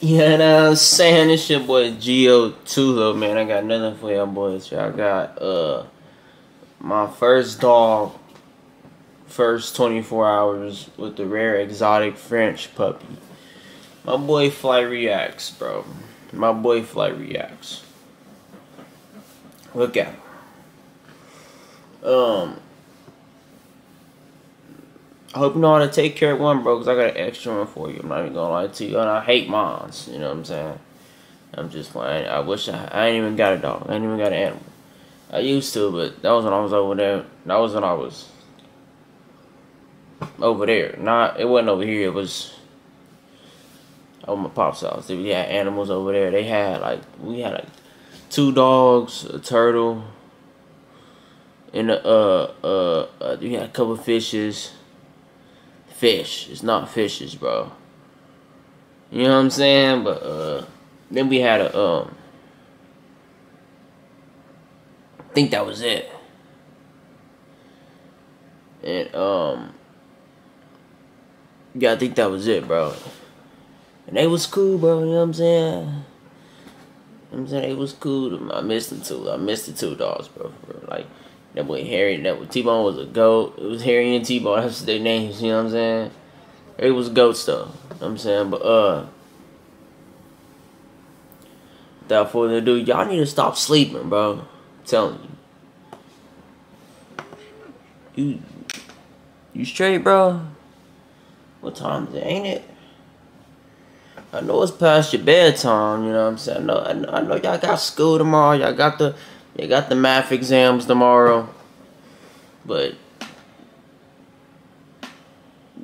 Yeah, and I'm saying this your boy Jio2Low, man. I got nothing for y'all boys. I got uh my first dog, first 24 hours with the rare exotic French puppy. My boy Fly reacts, bro. My boy Fly reacts. Look at him. Um, I hope you know how to take care of one, bro, because I got an extra one for you. I'm not even gonna lie to you. And I hate mines, you know what I'm saying? I'm just playing. I wish I, I ain't even got a dog. I ain't even got an animal. I used to, but that was when I was over there. That was when I was over there. Not, it wasn't over here. It was over my pop's house. We had animals over there. They had like, we had like two dogs, a turtle, and a, uh, uh, uh, we had a couple fishes fish. It's not fishes, bro. You know what I'm saying? But uh then we had a um I think that was it. And um Yeah, I think that was it, bro. And they was cool, bro, you know what I'm saying? I'm saying they was cool. I missed the two. I missed the two dogs, bro. Like that boy Harry, that T-Bone was a goat. It was Harry and T-Bone. That's their names. You know what I'm saying? It was goat stuff. You know what I'm saying, but uh, without further ado, y'all need to stop sleeping, bro. I'm telling you. You, you straight, bro? What time is it? Ain't it? I know it's past your bedtime. You know what I'm saying? I know, I know, I know y'all got school tomorrow. Y'all got the they got the math exams tomorrow. But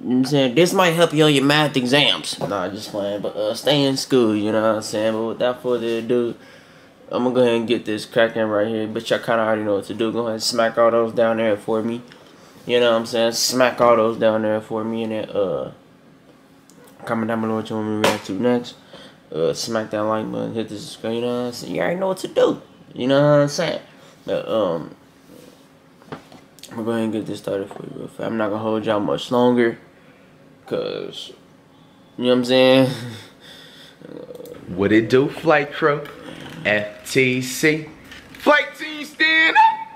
I'm saying this might help you on your math exams. Nah, just playing. But uh, stay in school, you know what I'm saying? But without further ado, I'm gonna go ahead and get this cracking right here. But y'all kinda already know what to do. Go ahead and smack all those down there for me. You know what I'm saying? Smack all those down there for me and then uh comment down below what you want me to react to next. Uh smack that like button, hit the subscribe, you know what I'm saying? You already know what to do. You know what I'm saying? But, um, I'm gonna go ahead and get this started for you. I'm not gonna hold y'all much longer, cause you know what I'm saying. what it do, flight crew? FTC, flight team stand up.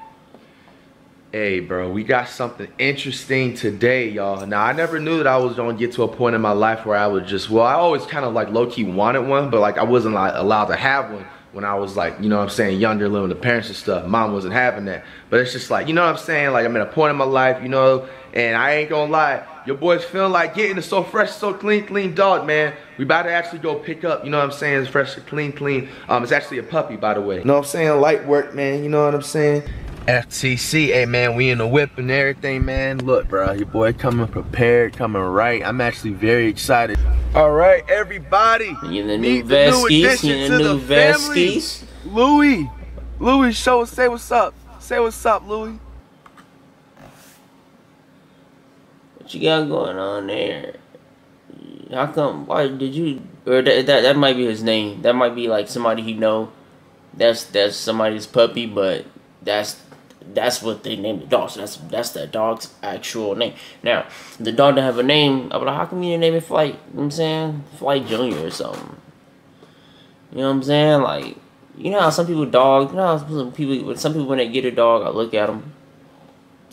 Hey, bro, we got something interesting today, y'all. Now, I never knew that I was gonna get to a point in my life where I would just, well, I always kind of like low key wanted one, but like I wasn't like allowed to have one when I was like, you know what I'm saying, younger, living with the parents and stuff. Mom wasn't having that. But it's just like, you know what I'm saying? Like I'm at a point in my life, you know, and I ain't gonna lie, your boy's feeling like getting it so fresh, so clean, clean dog, man. We about to actually go pick up, you know what I'm saying? It's fresh, clean, clean. Um, it's actually a puppy, by the way. You know what I'm saying? Light work, man. You know what I'm saying? FTC, hey man, we in the whip and everything, man. Look, bro, your boy coming prepared, coming right. I'm actually very excited. All right, everybody. You the new Veskies, you the new Veskies. Louis, Louis, show us, say what's up. Say what's up, Louis. What you got going on there? How come? Why did you? Or that that that might be his name. That might be like somebody he know. That's that's somebody's puppy, but that's that's what they named the dog. So that's that's that dog's actual name. Now, the dog don't have a name. I'm like, how come you didn't name it Flight? You know what I'm saying? Flight Junior or something. You know what I'm saying? Like, you know how some people dog, you know how some people, when some people when they get a dog, I look at them.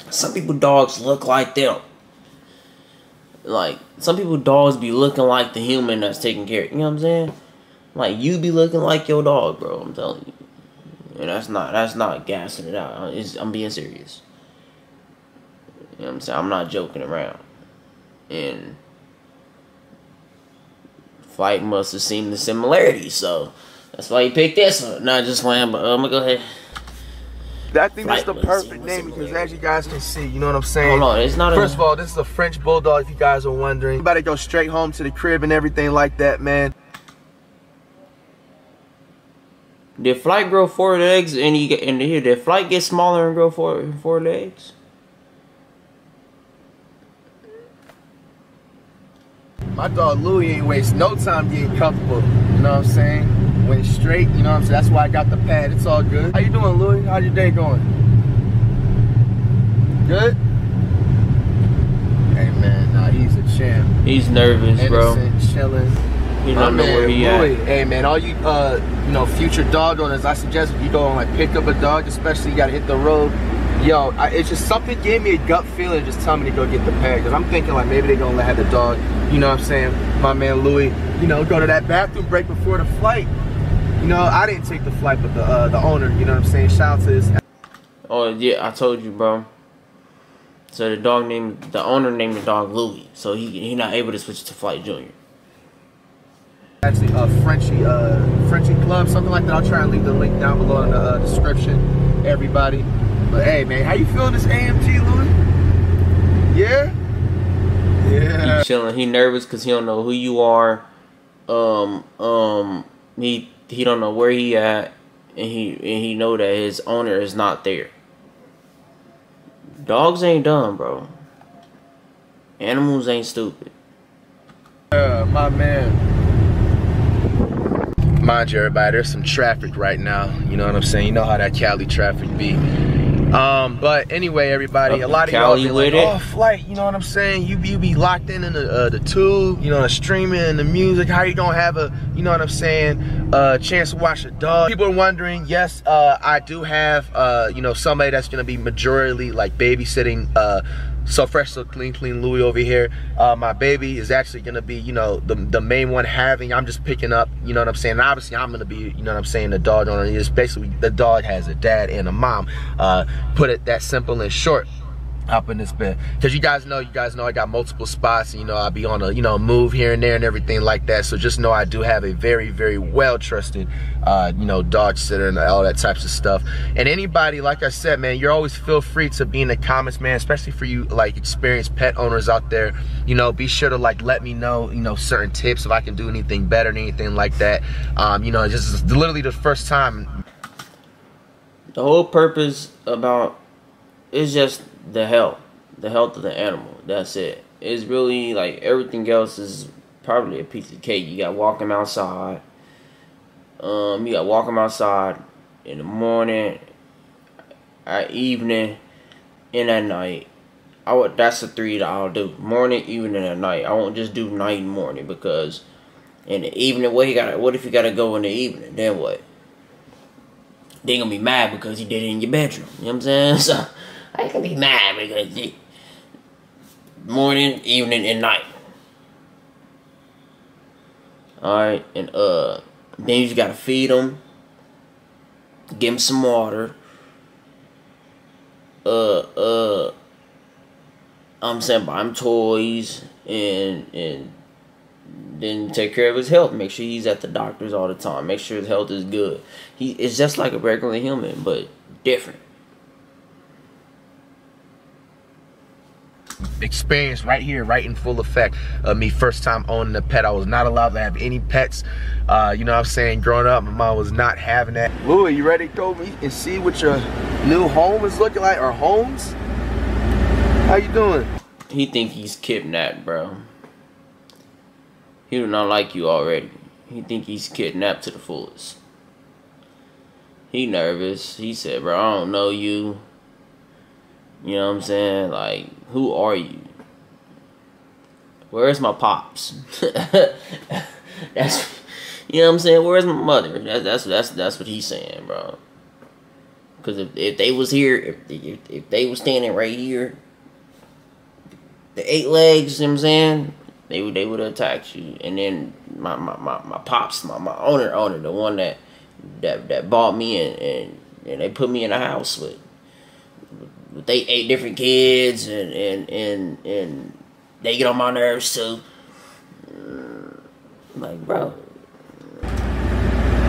Some people dogs look like them. Like, some people dogs be looking like the human that's taking care. You know what I'm saying? Like, you be looking like your dog, bro. I'm telling you. And that's not that's not gassing it out. It's, I'm being serious. You know what I'm saying? I'm not joking around. And Flight must have seen the similarities, so that's why he picked this one. Not just playing, but I'm gonna go ahead. I think that's the perfect name because as you guys can see, you know what I'm saying? Hold on, it's not First of all, this is a French Bulldog if you guys are wondering. You about to go straight home to the crib and everything like that, man. Did Flight grow four legs and he get in here? Did Flight get smaller and grow four four legs? My dog Louie ain't waste no time getting comfortable. You know what I'm saying? Went straight, you know what I'm saying? That's why I got the pad. It's all good. How you doing, Louie? How's your day going? Good? Hey man, nah, he's a champ. He's nervous, Innocent, bro. chilling. You My don't know man, where he Louis. at. Hey man, all you uh you know future dog owners, I suggest if you go and like pick up a dog, especially you gotta hit the road. Yo, I, it's just something gave me a gut feeling. Just tell me to go get the pet because I'm thinking like maybe they gonna have the dog. You know what I'm saying? My man Louis, you know, go to that bathroom break before the flight. You know, I didn't take the flight, but the uh, the owner. You know what I'm saying? Shout out to his Oh yeah, I told you, bro. So the dog named the owner named the dog Louis, so he he not able to switch to Flight Junior. Actually a Frenchie uh Frenchie Club, something like that. I'll try and leave the link down below in the uh, description, everybody. But hey man, how you feeling this AMG, Louis? Yeah? Yeah. He chilling. He nervous because he don't know who you are. Um um he he don't know where he at, and he and he know that his owner is not there. Dogs ain't dumb, bro. Animals ain't stupid. Yeah, my man. Mind you, everybody, there's some traffic right now. You know what I'm saying? You know how that Cali traffic be. Um, but anyway, everybody, a lot of y'all be like, oh, flight, you know what I'm saying? You be, you be locked in in the, uh, the tube, you know, the streaming and the music. How you gonna have a, you know what I'm saying, uh, chance to watch a dog? People are wondering, yes, uh, I do have, uh, you know, somebody that's gonna be majorly like babysitting, uh, so fresh, so clean, clean Louis over here. Uh, my baby is actually gonna be, you know, the the main one having. I'm just picking up, you know what I'm saying. And obviously, I'm gonna be, you know what I'm saying. The dog owner is basically the dog has a dad and a mom. Uh, put it that simple and short up in this bed. Because you guys know you guys know i got multiple spots and you know i'll be on a you know move here and there and everything like that. So just know i do have a very very well trusted uh you know dog sitter and all that types of stuff. And anybody like i said man you're always feel free to be in the comments man especially for you like experienced pet owners out there. You know be sure to like let me know you know certain tips if i can do anything better and anything like that. Um you know this is literally the first time. The whole purpose about it's just the health, the health of the animal. That's it. It's really like everything else is probably a piece of cake. You got walk them outside. Um, you got walk them outside in the morning, at evening, and at night. I would. That's the three that I'll do: morning, evening, and night. I won't just do night and morning because in the evening, what you got? What if you got to go in the evening? Then what? they gonna be mad because you did it in your bedroom. You know what I'm saying? So I can be mad because you morning, evening, and night. Alright, and uh then you gotta feed them, give them some water. Uh uh I'm saying buy him toys and and then take care of his health. Make sure he's at the doctors all the time. Make sure his health is good. He is just like a regular human, but different. Experience right here, right in full effect of me first time owning a pet. I was not allowed to have any pets. Uh, you know what I'm saying? Growing up, my mom was not having that. Louis, you ready to go meet and see what your new home is looking like, or homes? How you doing? He think he's kidnapped, bro. He do not like you already. He think he's kidnapped to the fullest. He nervous. He said, bro, I don't know you. You know what I'm saying? Like, who are you? Where's my pops? that's you know what I'm saying. Where's my mother? That's that's that's that's what he's saying, bro. Because if, if they was here, if, if if they was standing right here, the eight legs, you know what I'm saying, they would they would have attacked you. And then my my, my, my pops, my, my owner owner, the one that that that bought me and, and, and they put me in a house with with they eight different kids and and and and they get on my nerves too. Mm, Like bro,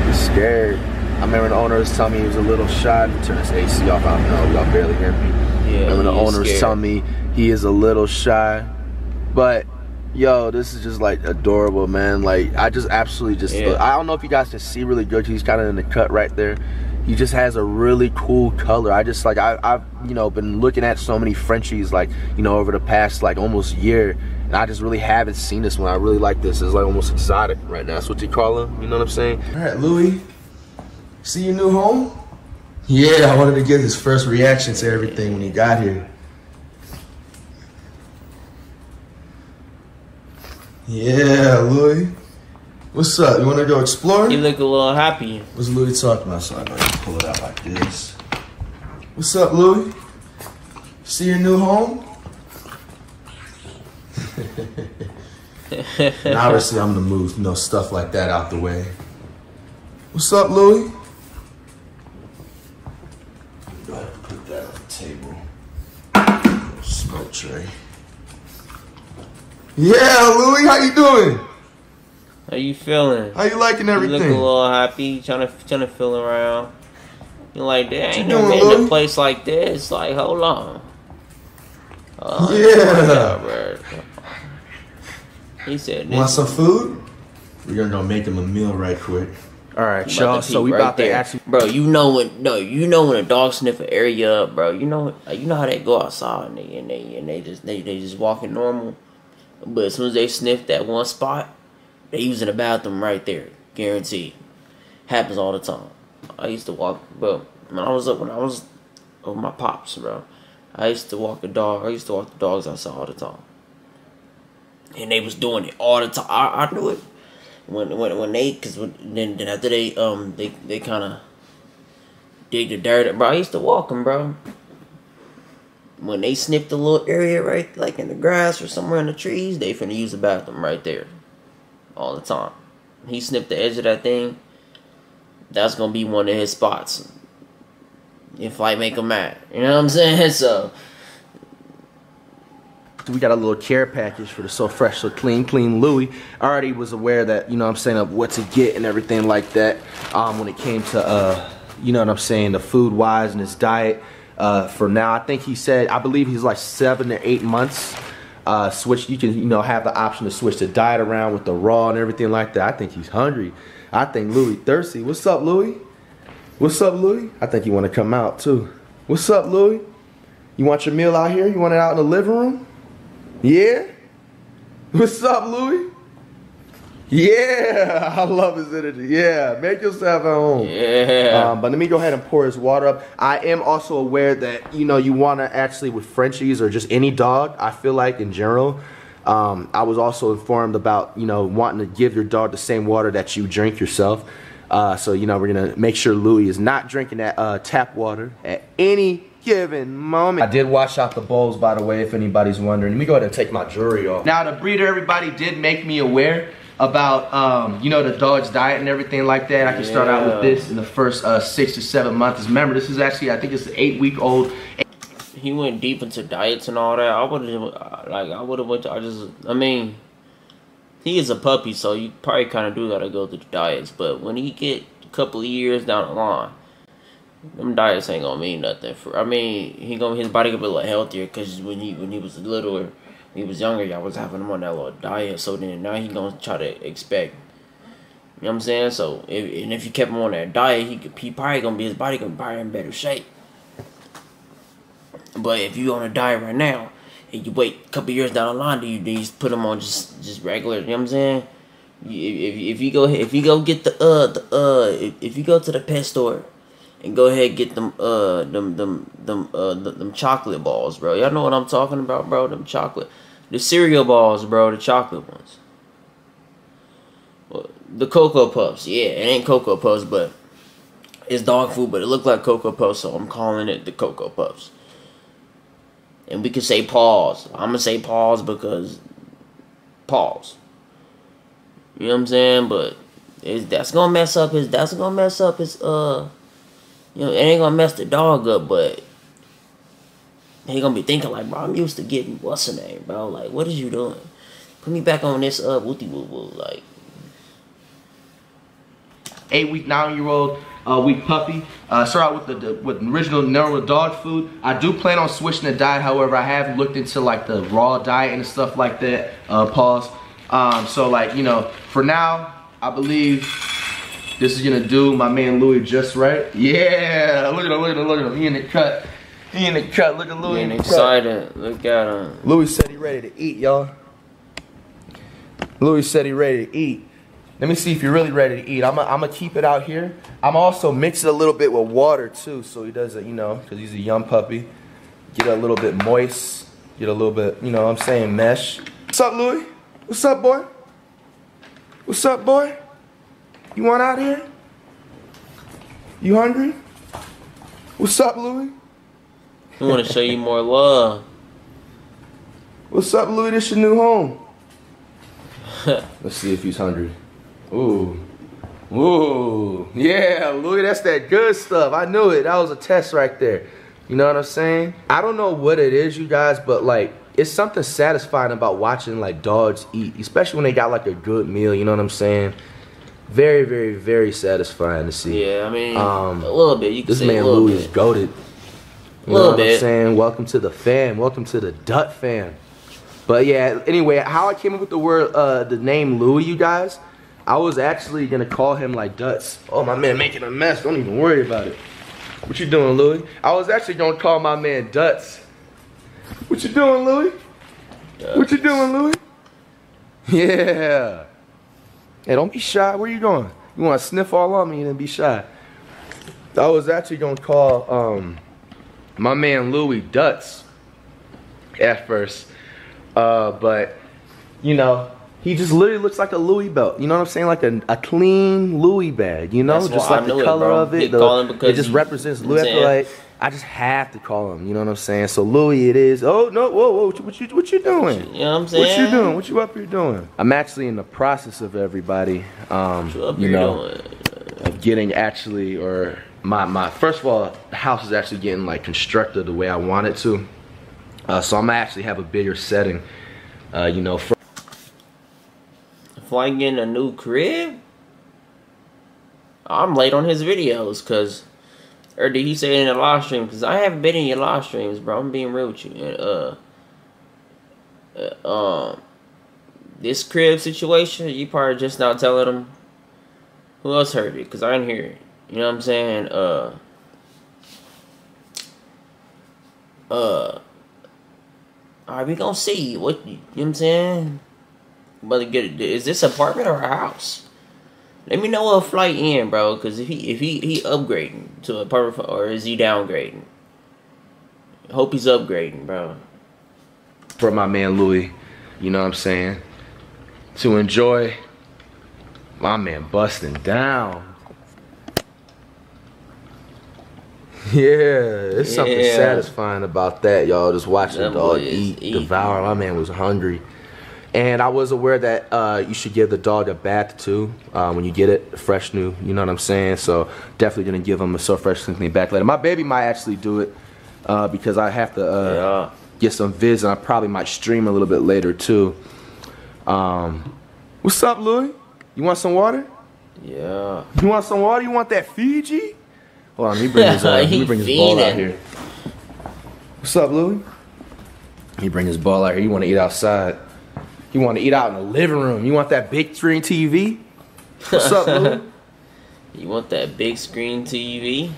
He's scared. I remember the owner was telling me he was a little shy. Turn this AC off. I don't know. Y'all barely hear me. yeah. Remember the he owner was telling me he is a little shy, but yo, this is just like adorable, man. Like I just absolutely just Yeah. I don't know if you guys can see really good. He's kind of in the cut right there. He just has a really cool color. I just like I, I've you know been looking at so many Frenchies like you know over the past like almost year, and I just really haven't seen this one. I really like this. It's like almost exotic right now. That's what you call him. You know what I'm saying? All right, Louis. See your new home? Yeah, I wanted to get his first reaction to everything when he got here. Yeah, Louis. What's up? You want to go explore? You look a little happy. What's Louis talking about? So I gotta pull it out like this. What's up, Louis? See your new home? and obviously, I'm gonna move, you know, stuff like that out the way. What's up, Louis? Go ahead and put that on the table. Smoke tray. Yeah, Louis, how you doing? How you feeling? How you liking everything? You everything? look a little happy, trying to trying to feel around. You're like, there ain't you no doing, been in a place like this. Like, hold on. Oh, Yeah. bro. He said, Want some food? We're gonna go make him a meal right quick. All right, about y'all. So we right about to actually. bro. You know when no, you know when a dog sniff an area up, bro. You know, you know how they go outside and they and they and they just they they just walking normal, but as soon as they sniff that one spot, they using the bathroom right there, guaranteed. Happens all the time. I used to walk, bro. When I was up, when I was with my pops, bro, I used to walk a dog. I used to walk the dogs outside all the time, and they was doing it all the time. I, I knew it when when when they because then then after they um they they kind of dig the dirt bro I used to walk them bro when they sniffed a little area right like in the grass or somewhere in the trees they finna use the bathroom right there all the time he sniffed the edge of that thing that's gonna be one of his spots if I make him mad you know what I'm saying so we got a little care package for the So Fresh So Clean Clean Louis. I already was aware that, you know what I'm saying, of what to get and everything like that um, when it came to, uh, you know what I'm saying, the food wise and his diet. Uh, for now, I think he said, I believe he's like seven to eight months. Uh, switch, you can, you know, have the option to switch the diet around with the raw and everything like that. I think he's hungry. I think Louis thirsty. What's up, Louis? What's up, Louis? I think you want to come out too. What's up, Louis? You want your meal out here? You want it out in the living room? Yeah? What's up, Louis? Yeah, I love his energy. Yeah, make yourself at home. yeah Um, but let me go ahead and pour his water up. I am also aware that you know you want to actually with Frenchies or just any dog. I feel like in general, um, I was also informed about you know wanting to give your dog the same water that you drink yourself. Uh, so you know we're gonna make sure Louis is not drinking that uh, tap water at any given moment. I did wash out the bowls by the way, if anybody's wondering. Let me go ahead and take my jewelry off. Now the breeder, everybody did make me aware about um, you know the dog's diet and everything like that. I can start out with this in the first uh, six to seven months. Remember, this is actually I think it's an eight week old. he went deep into diets and all that. I would have like I would have went. To, I just I mean, he is a puppy, so you probably kind of do gotta go through the diets. But when he get a couple of years down the line, them diets ain't gonna mean nothing. For I mean, he gonna his body gonna be a little healthier because when he when he was littler, he was younger, y'all was having him on that little diet. So then now he gonna try to expect. You know what I'm saying? So if, and if you kept him on that diet, he could he probably gonna be his body gonna be in better shape. But if you on a diet right now, and you wait a couple years down the line, do you, do you just put them on just just regular? You know what I'm saying? If, if, if you go if you go get the uh the uh if, if you go to the pet store and go ahead and get them uh them them them uh them, them chocolate balls, bro. Y'all know what I'm talking about, bro? Them chocolate, the cereal balls, bro. The chocolate ones. Well, the cocoa puffs, yeah, it ain't cocoa puffs, but it's dog food, but it looked like cocoa puffs, so I'm calling it the cocoa puffs and we can say pause. I'm gonna say pause because pause. You know what I'm saying? But that's gonna mess up his. That's gonna mess up his. Uh, you know, it ain't gonna mess the dog up, but he gonna be thinking like, bro, I'm used to getting what's her name, bro. Like, what is you doing? Put me back on this uh wooty woo woo. Like, eight week, nine year old uh, week puppy. Uh, start out with the, the with original normal dog food. I do plan on switching the diet. However, I have looked into like the raw diet and stuff like that. Uh, pause. Um, so like you know, for now, I believe this is gonna do my man Louis just right. Yeah, look at him, look at him, look at him. He in the cut. He in the cut. Look at Louis. in getting excited. Look at him. Louis said he ready to eat, y'all. Louis said he ready to eat. Let me see if you're really ready to eat. I'm gonna keep it out here. I'm also mixing a little bit with water too, so he doesn't, you know, because he's a young puppy. Get a little bit moist. Get a little bit, you know what I'm saying, mesh. What's up, Louis? What's up, boy? What's up, boy? You want out here? You hungry? What's up, Louis? We want to show you more love. What's up, Louis? This is your new home. Let's see if he's hungry. Ooh. Ooh. Yeah, Louis, that's that good stuff. I knew it. That was a test right there. You know what I'm saying? I don't know what it is, you guys, but like, it's something satisfying about watching like dogs eat, especially when they got like a good meal, you know what I'm saying? Very, very, very satisfying to see. Yeah, I mean, Um, a little bit. You can This man Louis is goaded. You Little know what I'm bit. saying? Welcome to the fam. Welcome to the Dut fam. But yeah, anyway, how I came up with the word, uh, the name Louis, you guys, I was actually gonna call him like Duts. Oh, my man making a mess. Don't even worry about it. What you doing, Louis? I was actually gonna call my man Duts. What you doing, Louis? What you doing, Louis? Yeah. Hey, don't be shy. Where you going? You want to sniff all on me and then be shy? I was actually gonna call um my man Louis Dutz at first, uh, but you know he just literally looks like a Louis belt. You know what I'm saying? Like a, a clean Louis bag. You know, That's just why I like the knew it, color of it. The- call him because it just represents Louis. I feel like I just have to call him. You know what I'm saying? So Louis, it is. Oh no! Whoa, whoa! What you what you, what you doing? You know what I'm saying? What you doing? What you up here doing? I'm actually in the process of everybody. Um, you you know, doing? of getting actually or my my first of all the house is actually getting like constructed the way I want it to uh, so I'm actually have a bigger setting uh, you know for If I get a new crib, I'm late on his videos, cause, or did he say in the live stream? Cause I haven't been in your live streams, bro. I'm being real with you. And, uh, uh, um, this crib situation, you probably just not telling him. Who else heard it? Cause I didn't hear it. You know what I'm saying? Uh, uh. Alright, we gonna see what you know what I'm saying. But get is this apartment or a house? Let me know what flight in, bro. Cause if he if he he upgrading to a apartment or is he downgrading? Hope he's upgrading, bro. for my man Louis you know what I'm saying to enjoy my man busting down yeah it's something Yeah. satisfying about that y'all just watching the dog eat devour my man was hungry and I was aware that uh, you should give the dog a bath too uh, when you get it, fresh new. You know what I'm saying? So definitely gonna give him a so fresh clean back later. My baby might actually do it uh, because I have to uh, Yeah. get some vids and I probably might stream a little bit later too. Um, what's up, Louis? You want some water? Yeah. You want some water? You want that Fiji? Hold on, let me bring his, uh, let me He bring his ball out here. What's up, Louis? He bring his ball out here. You want to eat outside? You want to eat out in the living room? You want that big screen TV? What's up, Louis? You want that big screen TV?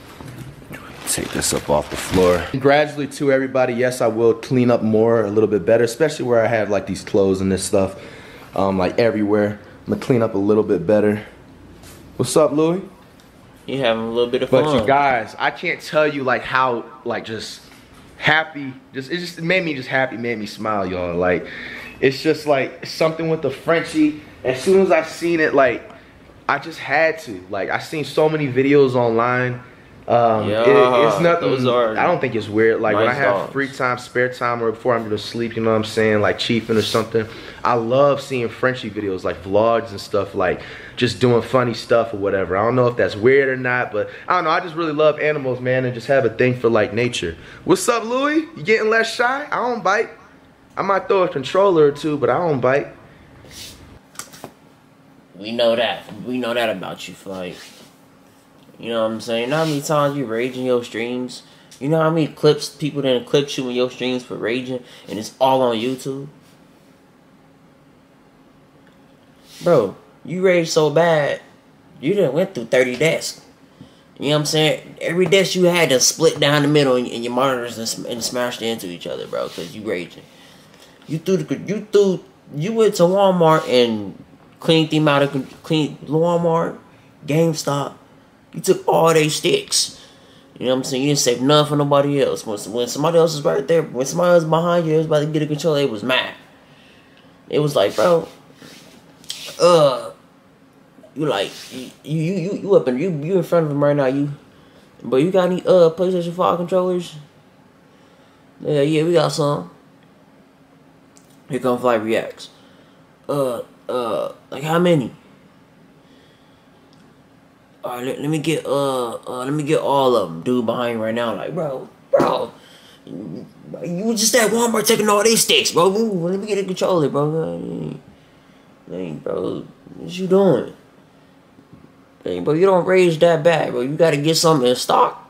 Take this up off the floor. Gradually, to everybody, yes, I will clean up more, a little bit better, especially where I have like these clothes and this stuff, um, like everywhere. I'm gonna clean up a little bit better. What's up, Louis? You having a little bit of But fun? you guys, I can't tell you like how like just happy. Just it just made me just happy, made me smile, y'all. Like it's just like something with the Frenchie. As soon as I seen it, like I just had to. Like I seen so many videos online. Um, it- it's nothing. those are I don't think it's weird. Like when I have dogs. free time, spare time, or before I'm gonna sleep, you know what I'm saying, like chiefing or something. I love seeing Frenchie videos, like vlogs and stuff, like just doing funny stuff or whatever. I don't know if that's weird or not, but I don't know. I just really love animals, man, and just have a thing for like nature. What's up, Louis? You getting less shy? I don't bite. I might throw a controller or two, but I don't bite. We know that. We know that about you, Flight. You know what I'm saying? You know how many times you rage in your streams? You know how many clips people didn't clip you in your streams for raging and it's all on YouTube? Bro, you rage so bad, you done went through 30 desks. You know what I'm saying? Every desk you had to split down the middle and, and your monitors and, and smashed into each other, bro, because you raging. You threw the you threw you went to Walmart and cleaned them out of clean Walmart, GameStop. You took all they sticks. You know what I'm saying? You didn't save none for nobody else. When, when somebody else was right there, when somebody else behind you, it was about to get a control. it was mad. It was like, bro, uh, you like you you you, you up in you you in front of him right now. You, but you got any uh PlayStation Five controllers? Yeah, yeah, we got some. Here come Flight Reacts. Uh, uh, like how many? All right, let, let me get uh, uh, let me get all of them. Dude behind right now, like bro, bro, you just at Walmart taking all these sticks, bro. Let me get a controller, bro. Hey, bro, what you doing? Hey, bro, you don't raise that bad, bro. You gotta get something in stock.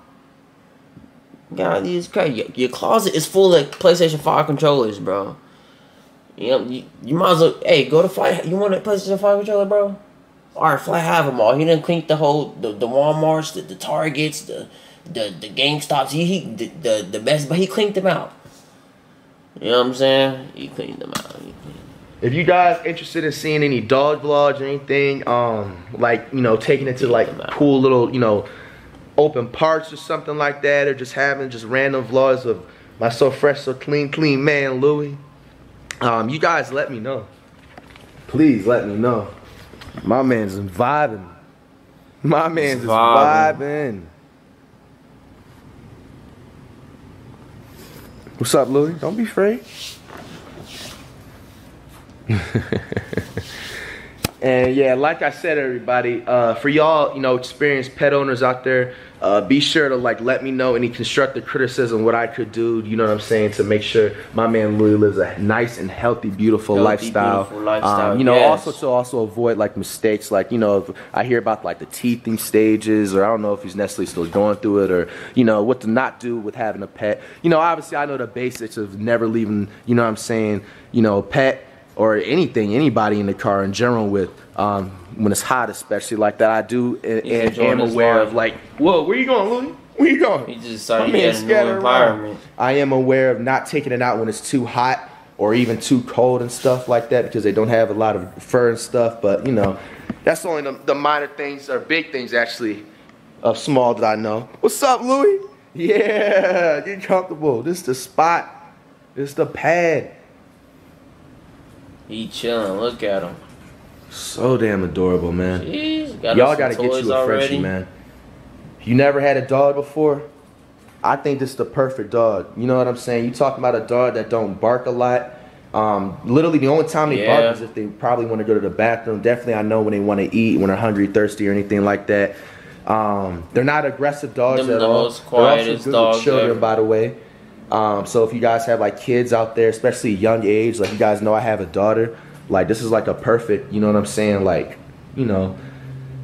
God, these crazy. Your, closet is full of PlayStation 5 controllers, bro. You know, you, you might as well. Hey, go to fly. You want a PlayStation 5 controller, bro? Alright, fly have them all. He didn't clean the whole the, the Walmarts, the, the Targets, the the the GameStops. He, he the, the the best, but he cleaned them out. You know what I'm saying? He cleaned them out. He cleaned If you guys interested in seeing any dog vlogs or anything, um, like you know, taking it to like cool little, you know, open parks or something like that, or just having just random vlogs of my so fresh, so clean, clean man, Louis. Um, you guys let me know. Please let me know. My man's vibing. My man's is vibing. vibing. What's up, Louis? Don't be afraid. and yeah, like I said, everybody, uh, for y'all, you know, experienced pet owners out there, uh, be sure to like let me know any constructive criticism, what I could do. You know what I'm saying to make sure my man Louis lives a nice and healthy, beautiful Healthy, lifestyle. beautiful lifestyle, Um, you know, yes. also to also avoid like mistakes, like you know, if I hear about like the teething stages, or I don't know if he's necessarily still going through it, or you know, what to not do with having a pet. You know, obviously I know the basics of never leaving. You know, what I'm saying, you know, a pet or anything, anybody in the car in general with. Um, when it's hot, especially like that, I do and, and am aware of like, whoa, where you going, Louis? Where you going? He just started getting a new environment. I am aware of not taking it out when it's too hot or even too cold and stuff like that because they don't have a lot of fur and stuff. But you know, that's only the, the minor things or big things actually of small that I know. What's up, Louis? Yeah, get comfortable. This is the spot. This is the pad. He chilling. Look at him. So damn adorable, man. Jeez, got Y'all gotta get you a already. Frenchie, man. You never had a dog before? I think this is the perfect dog. You know what I'm saying? You talking about a dog that don't bark a lot. Um, literally, the only time they Yeah. bark is if they probably want to go to the bathroom. Definitely, I know when they want to eat, when they're hungry, thirsty, or anything like that. Um, they're not aggressive dogs Them at all. they're also good with children, ever. by the way. Um, so if you guys have like kids out there, especially young age, like you guys know I have a daughter, like this is like a perfect, you know what I'm saying? Like, you know,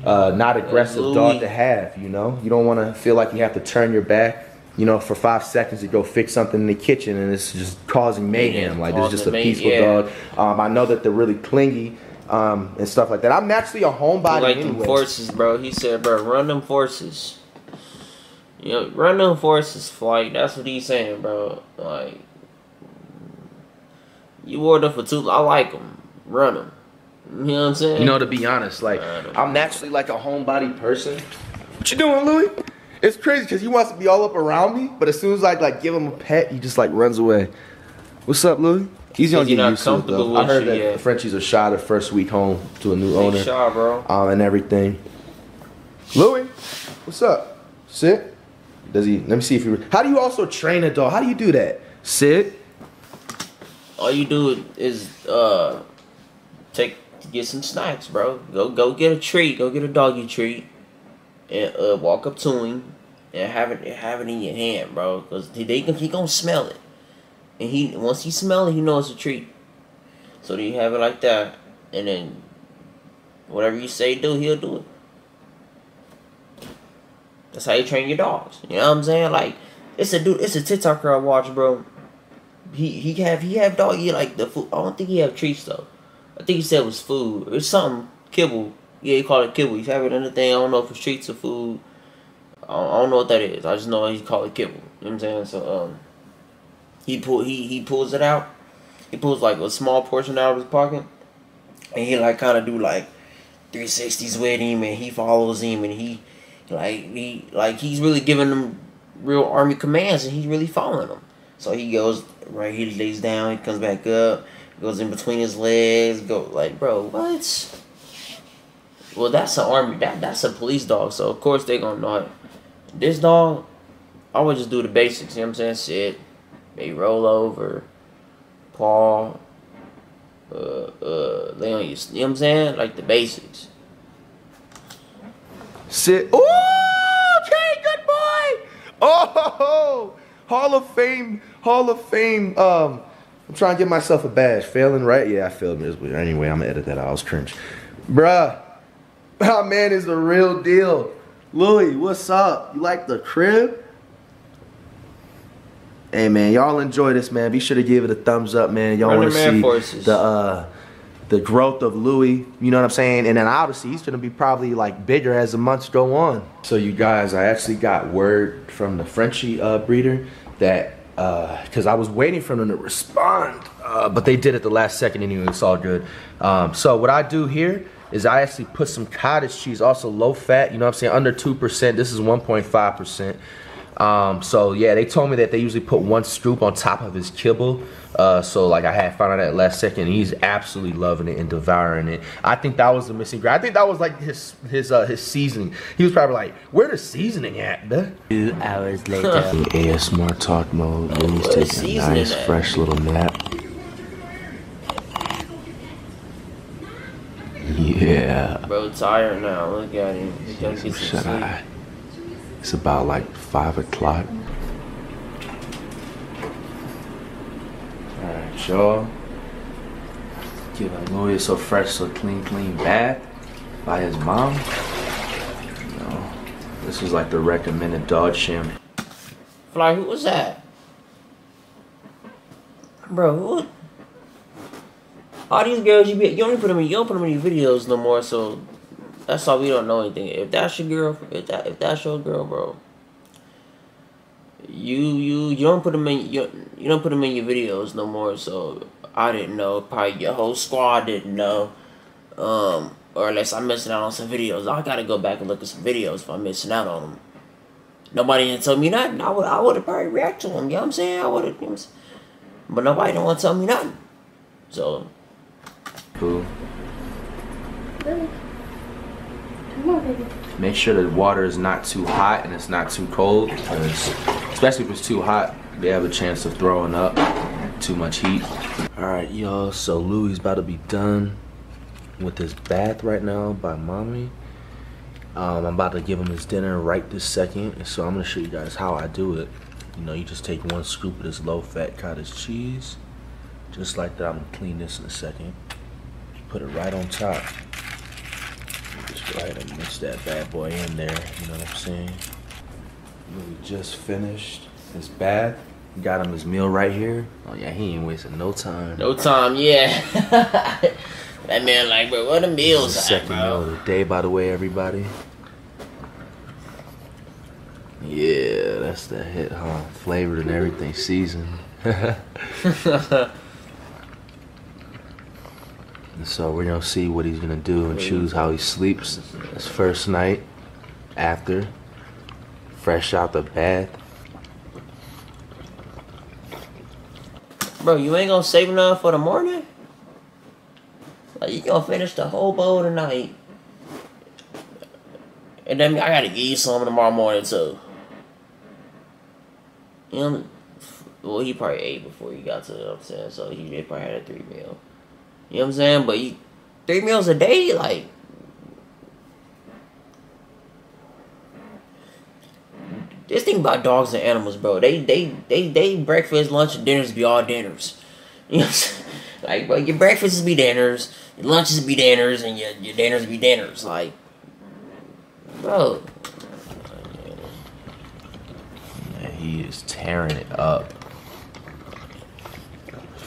uh, not aggressive dog to have, you know? You don't want to feel like you have to turn your back, you know, for five seconds to go fix something in the kitchen and it's just causing mayhem. Like, this is just a peaceful yeah. dog. Um, I know that they're really clingy um, and stuff like that. I'm naturally a homebody like them anyways. forces, bro. He said, bro, run them forces. You know, run them forces, flight. That's what he's saying, bro. Like, you wore them for two. I like them. Run them. You know what I'm saying? You know, to be honest, like I'm naturally like a homebody person. What you doing, Louis? It's crazy because he wants to be all up around me, but as soon as I like give him a pet, he just like runs away. What's up, Louis? He's gonna get used to it though. I heard that yet. the Frenchies are shy the first week home to a new owner shot, bro. um, and everything. Louis, what's up? Sit. Does he? Let me see if he. How do you also train a dog? How do you do that? Sit. All you do is uh take get some snacks, bro. Go go get a treat. Go get a doggy treat, and uh walk up to him and have it have it in your hand, bro. Cause he they he gonna smell it, and he once he smell it, he knows it's a treat. So you have it like that, and then whatever you say do, he'll do it. That's how you train your dogs. You know what I'm saying? Like it's a dude, it's a TikToker I watch, bro. He he have he have doggy like the food. I don't think he have treats though. I think he said it was food. It's something kibble. Yeah, he called it kibble. He's having anything. I don't know if it's treats or food. I don't, I don't know what that is. I just know he called it kibble. You know what I'm saying? So um, he pull he he pulls it out. He pulls like a small portion out of his pocket, and he like kind of do like 360s with him, and he follows him, and he like he like he's really giving them real army commands, and he's really following them. So he goes right. He lays down. He comes back up. Goes in between his legs. Go like, bro, what? Well, that's an army. That that's a police dog. So of course they gonna know. It. This dog, I would just do the basics. You know what I'm saying? Sit, maybe roll over, paw, uh, uh, lay on your. You know what I'm saying? Like the basics. Sit. Oh, okay, good boy. Oh, Hall of Fame, Hall of Fame. Um, I'm trying to get myself a badge. Failing right? Yeah, I failed miserably. Anyway, I'm gonna edit that out. I was cringe. Bruh, my man is the real deal. Louis, what's up? You like the crib? Hey man, y'all enjoy this, man. Be sure to give it a thumbs up, man. Y'all want to see Forces. the uh the growth of Louis, you know what I'm saying? And then obviously he's gonna be probably like bigger as the months go on. So you guys, I actually got word from the Frenchie uh, breeder that uh, because I was waiting for them to respond, uh, but they did at the last second anyway. It's all good. Um, so what I do here is I actually put some cottage cheese, also low fat. You know what I'm saying? Under two percent. This is 1.5 percent. Um, so yeah, they told me that they usually put one scoop on top of his kibble. Uh, so like I had found out at last second, he's absolutely loving it and devouring it. I think that was the missing ingredient. I think that was like his his uh, his seasoning. He was probably like, "Where the seasoning at?" Bruh? Two hours later. In ASMR talk mode, Louis Where's taking a nice at? fresh little nap. Yeah. Bro, tired now. Look at him. He gotta get some sleep. Eye. It's about like five o'clock. Alright, y'all. Giving Louis a fresh, so clean, clean bath by his mom. You know, this is like the recommended dog shampoo. Fly, who was that? Bro, who? All these girls you be you don't put them in you don't put them in your videos no more, so that's why we don't know anything. If that's your girl, if that if that's your girl, bro, you you you don't put them in you you don't put them in your videos no more. So I didn't know. Probably your whole squad didn't know. Um, or unless I'm missing out on some videos, I gotta go back and look at some videos if I'm missing out on them. Nobody didn't tell me nothing. I would I would have probably react to them. You know what I'm saying? I would have. But nobody don't want to tell me nothing. So Cool. Come on, baby. Make sure the water is not too hot and it's not too cold, because especially if it's too hot, they have a chance of throwing up. Too much heat. All right, y'all. So Louis is about to be done with his bath right now by mommy. Um, I'm about to give him his dinner right this second, so I'm gonna show you guys how I do it. You know, you just take one scoop of this low-fat cottage cheese, just like that. I'm gonna clean this in a second. Put it right on top. Just go ahead and mix that bad boy in there. You know what I'm saying? We just finished his bath. Got him his meal right here. Oh yeah, he ain't wasting no time. no time, yeah. that man like, bro, what a meal. meals is second meal of the day, by the way, everybody. Yeah, that's the hit, huh? Flavored and everything, seasoned. And so we're gonna see what he's gonna do and choose how he sleeps his first night after fresh out the bath. Bro, you ain't gonna save enough for the morning? Like, you gonna finish the whole bowl tonight. And then I gotta give you some tomorrow morning too. You know, well, he probably ate before he got to the I'm saying, so he probably had a three meal. You know what I'm saying? But you, three meals a day, like. This thing about dogs and animals, bro. They they they they breakfast, lunch, and dinners be all dinners. You know? Like, bro, your breakfasts be dinners, your lunches be dinners, and your your dinners be dinners. Like, bro. Yeah, he is tearing it up.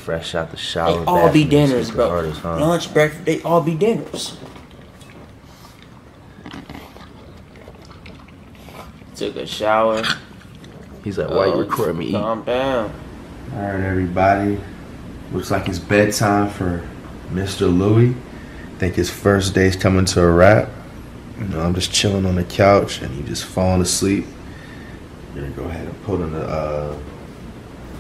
Fresh out the shower. They all be dinners, it's the bro. hardest, huh? Lunch, breakfast, they all be dinners. Took a shower. He's like, why you Oh, recording me eat? Calm down. All right, everybody. Looks like it's bedtime for Mr. Louis. think his first day's coming to a wrap. You know, I'm just chilling on the couch and he just falling asleep. I'm gonna go ahead and put in the, uh,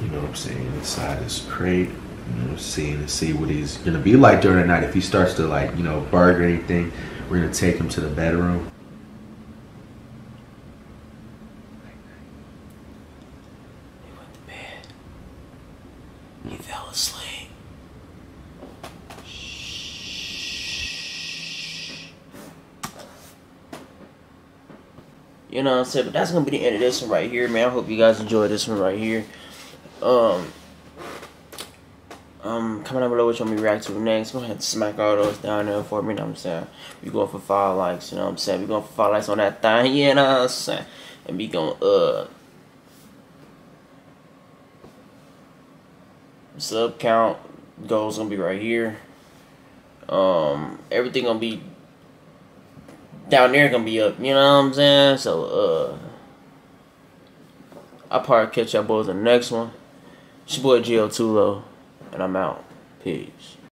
you know what I'm saying, inside his crate. You know, seeing and see what he's gonna be like during the night. If he starts to like, you know, bark or anything, We're gonna take him to the bedroom. To. You know what I'm saying? But that's gonna be the end of this one right here, man. I hope you guys enjoyed this one right here. Um um, comment down below what you me to react to next. Go ahead and smack all those down there for me, you know what I'm saying? We going for five likes, you know what I'm saying? We going for five likes on that thing, you know what I'm saying? And we going uh sub count goals gonna be right here. Um everything gonna be down there gonna be up, you know what I'm saying? So uh I'll probably catch y'all boys in the next one. It's your boy Jio2Low and I'm out. Peace.